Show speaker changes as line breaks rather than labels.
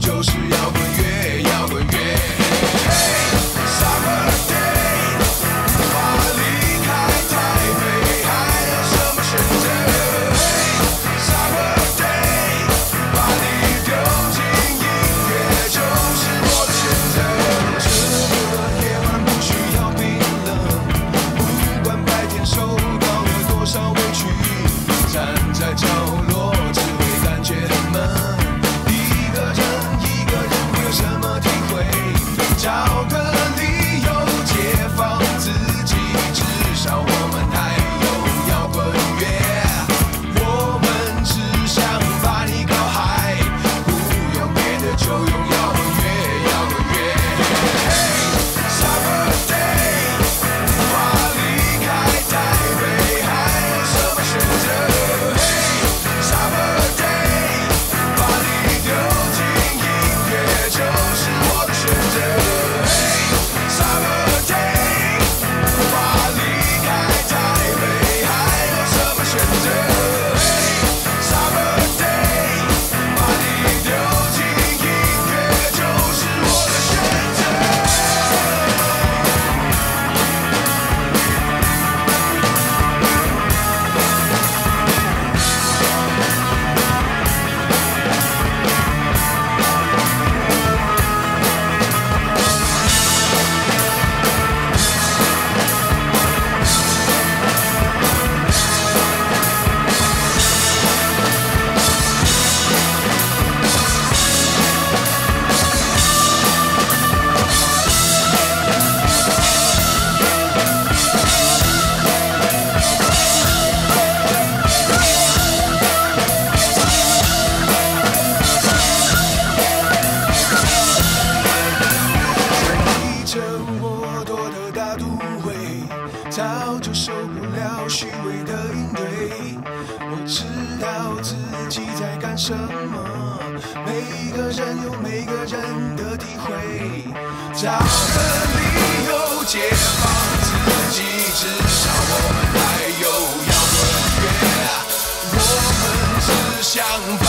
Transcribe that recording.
就是摇滚乐，摇滚乐。Hey，Saturday，把你离开台北，还有什么选择？Hey，Saturday，把你丢进音乐，就是我的选择。这个夜晚，不需要冰冷，不管白天受到了多少委屈，站在角落。的大都会，早就受不了虚伪的应对。我知道自己在干什么，每个人有每个人的体会，找个理由解放自己，至少我们还有摇滚乐，我们只想把